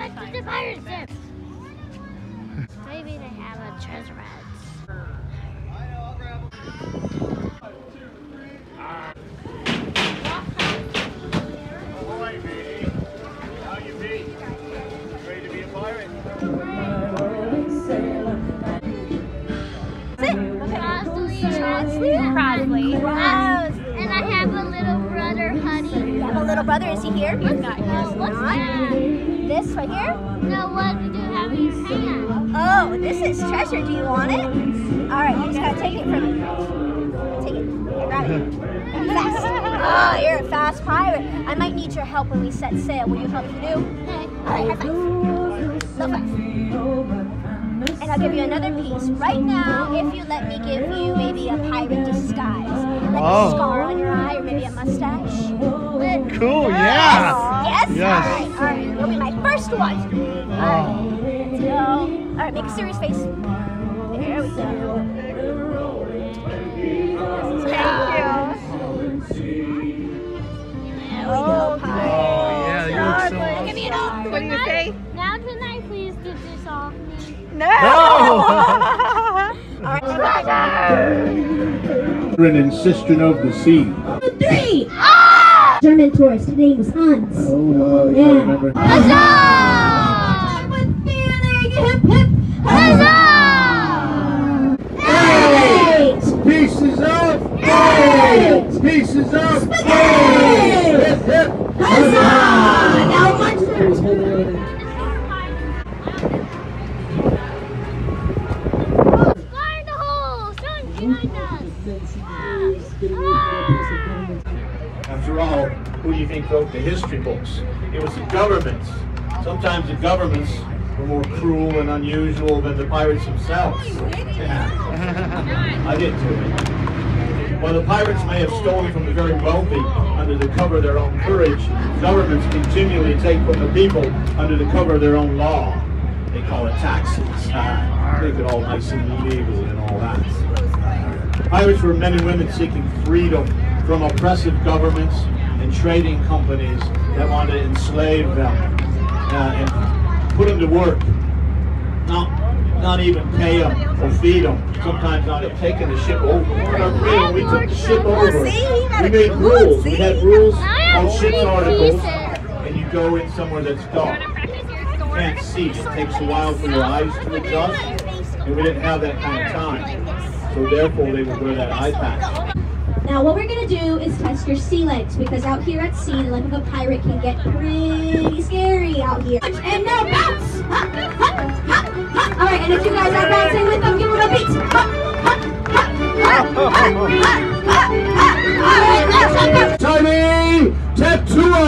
back to the pirate ship. Maybe they have a treasure hunt. Crosley. Crosley. Oh, and I have a little brother, Huddy. You have a little brother. Is he here? What's that? What's that? This right here? No, what do you have in your hand? Oh, this is treasure. Do you want it? All right, you just gotta take it from me. Take it. Here, grab it. Be fast. Oh, you're a fast pirate. I might need your help when we set sail. Will you help me do? Okay. All right, high five. Low five. And I'll give you another piece. Right now, if you let me give you maybe a pirate disguise, like Oh. a scar on your eye or maybe a mustache. Cool, yeah. Yes? Yes. All right, all right. You'll be my first one. All right. Let's go. All right, make a serious face. There we go. Thank you. There we go, Oh, yeah, you look so pirate. Give me an arm. What do you say? Now tonight, please do this off me. No. No. All right. children and sister of the sea. Three! German tourist. His name was Hans. Oh, uh, Yeah. I remember. Pieces of Eight! Hip, hip. Huzzah! Now Fire the behind us! After all, who do you think wrote the history books? It was the governments. Sometimes the governments were more cruel and unusual than the pirates themselves. Yeah. I did too. While the pirates may have stolen from the very wealthy under the cover of their own courage, governments continually take from the people under the cover of their own law. They call it taxes. Ah, make it all nice and legal and all that. Pirates were men and women seeking freedom from oppressive governments and trading companies that wanted to enslave them uh, and put them to work. Not, not even pay them or feed them. Sometimes not even taking the ship over. When we took the ship over, see, he got we made rules. We had rules I called ship's articles, and you go in somewhere that's dark. You can't see. It takes a while for your eyes to adjust, and we didn't have that kind of time. So therefore, they would wear that eye patch. Now what we're gonna do is test your sea legs because out here at sea, the life of a pirate can get pretty scary out here. And now bounce! Ha. All right, and if you guys are bouncing with them, give them a beat. Ha, ha, ha, ha, ha, ha, ha, ha. All right, let's have a- Tiny Tatua!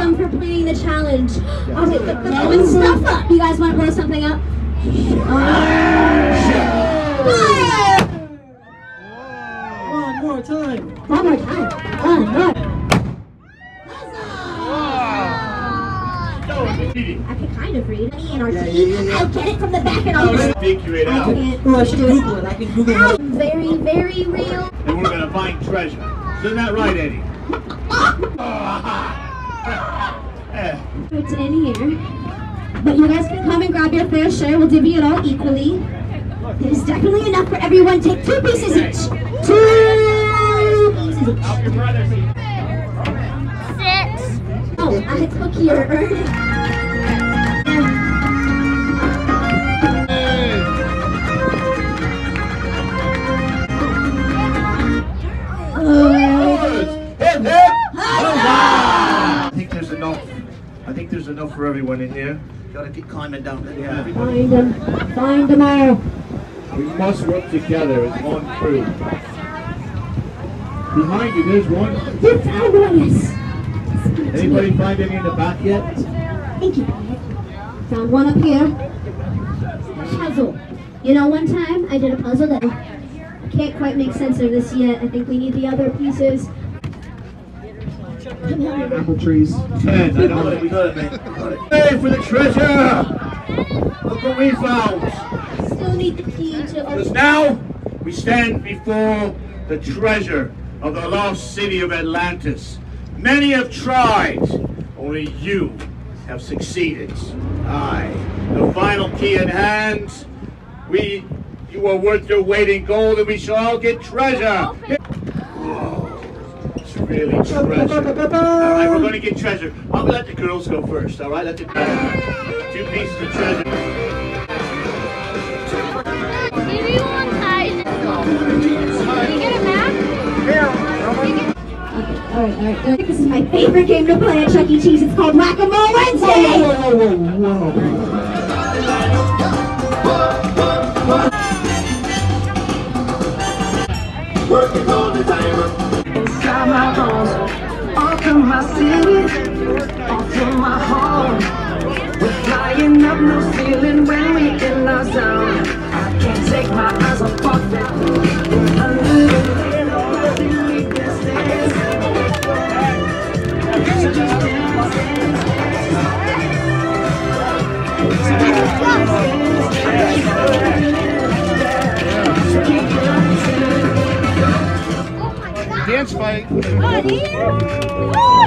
Them for playing the challenge. Okay, oh, but the blowing stuff up. You guys want to blow something up? Fire! One more time. One more time. One more. I can kind of read. In our teeth. I'll get it from the back and I'll just. Figure it I out. can't. Oh, I should Google it. I can Google it. Very, very real. And we're gonna find treasure. Isn't that right, Eddie? It's in here. But you guys can come and grab your fair share. We'll divvy it all equally. There's definitely enough for everyone. Take two pieces each. Two pieces each. Six. Oh, I took your earn. For everyone in here. Gotta keep climbing down. Yeah. Find them. Find them all. We must work together as one crew. Behind you, there's one. You found one, yes. Anybody find any in the back yet? Thank you. Found one up here. Puzzle. You know, one time I did a puzzle that I can't quite make sense of this yet. I think we need the other pieces. Apple trees. Ten. I got it. We got it, mate. Got it. Hey, for the treasure! Look what we found. Still need the key to Because now we stand before the treasure of the lost city of Atlantis. Many have tried, only you have succeeded. Aye, the final key in hand. We, you are worth your weight in gold, and we shall all get treasure. Whoa, really treasure. All right, we're going to get treasure. I'm going to let the girls go first. All right, let the uh, two pieces of treasure. Maybe one side. Can you get a map? Alright, alright. This is my favorite game to play at Chuck E. Cheese. It's called Whack-A-Mole Wednesday! Whoa, whoa, whoa, whoa. Through my city, all through my home. We're flying up, no ceiling when we in our zone. I can't take my eyes off of it. Under the veil, the distance. So just dance, Dance fight. Oh,